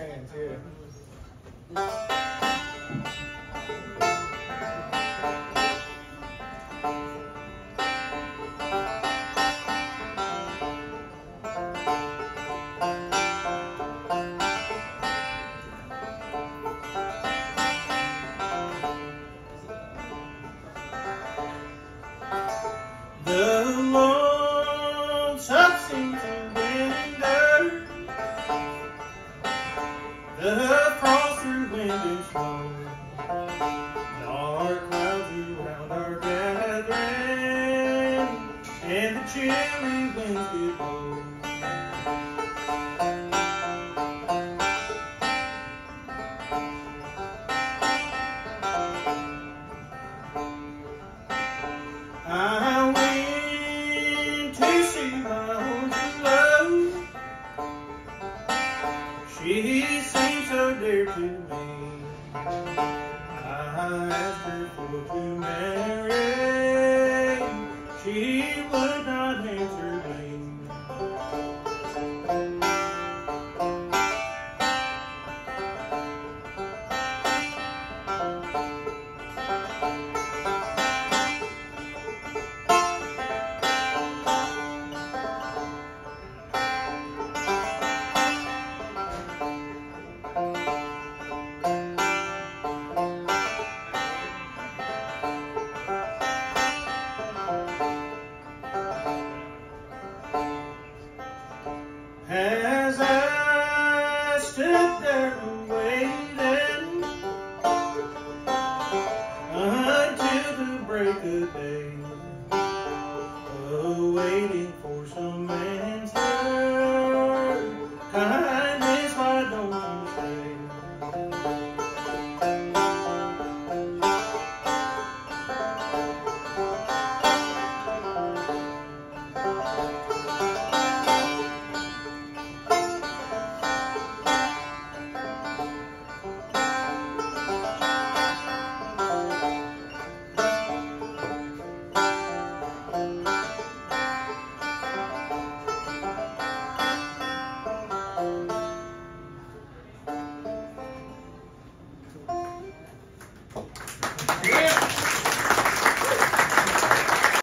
hands, yeah. The wind. Dark clouds around are gathering, and the chilly winds get blow. She seemed so dear to me. I asked her for sit there waiting until the break of day, oh, waiting.